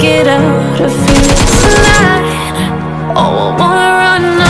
get out of here. Tonight Oh, I wanna run off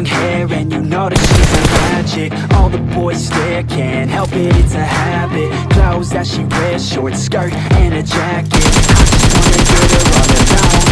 long hair and you know that she's a chick All the boys stare, can't help it, it's a habit. Clothes that she wears, short skirt and a jacket. I just wanna get her alone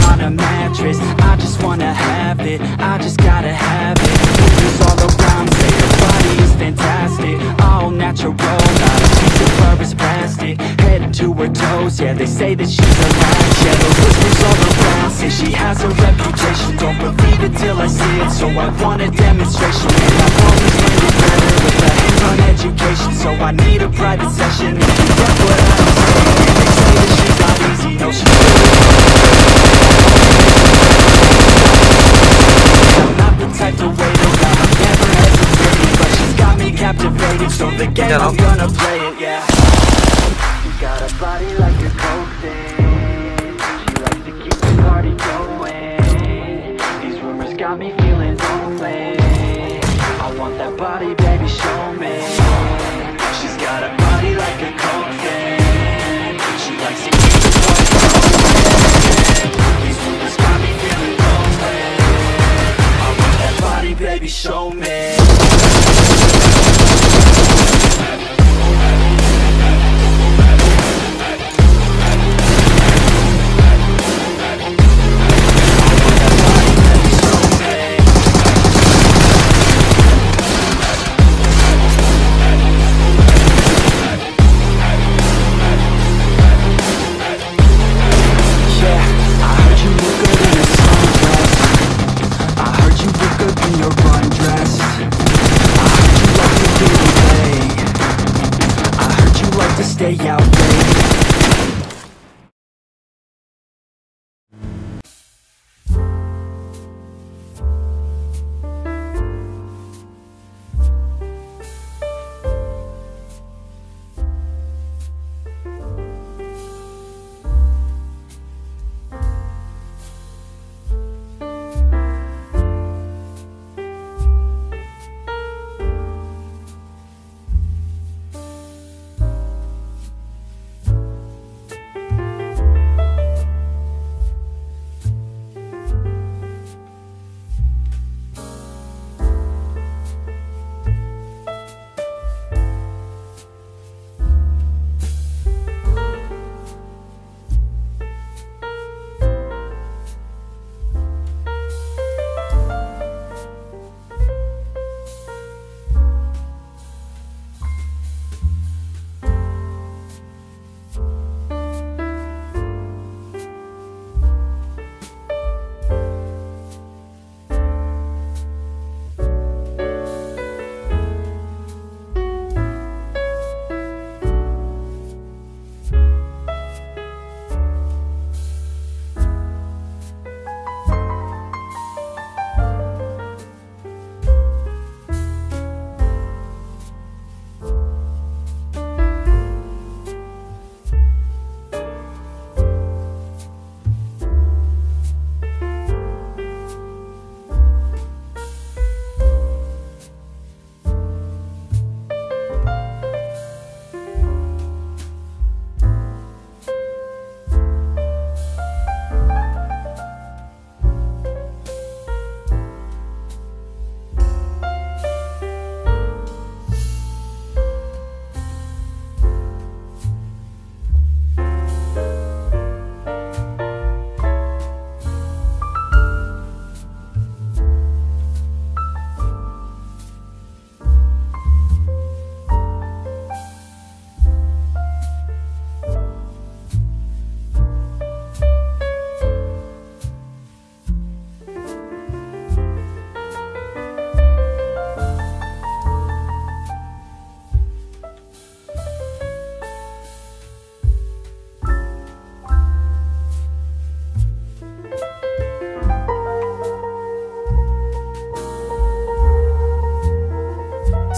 on a mattress. I just wanna have it, I just gotta have it. Rumors all around say her body is fantastic. All natural, not a piece of fur is plastic. Head to her toes, yeah, they say that she's a latch Yeah, the whispers all around say she has a reputation. Don't believe it till I see it, so I want a demonstration. And I've always it better with a hands-on education So I need a private session. If you get what I'm saying they say that she's not easy, no she's I'm not the type to wait around, I'm never hesitating But she's got me captivated, so the game, I'm gonna play it, day out, day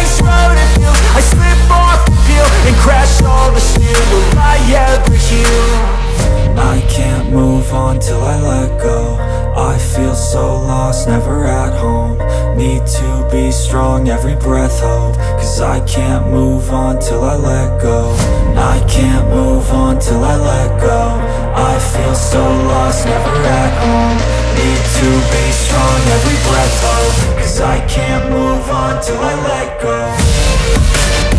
nice road I slip off the peel And crash all the steel, will I ever heal? I can't move on till I let go. I feel so lost, never at home. Need to be strong, every breath hold. Cause I can't move on till I let go. I can't move on till I let go. I feel so lost, never at home. Need to be strong, every breath hold. Cause I can't till I let go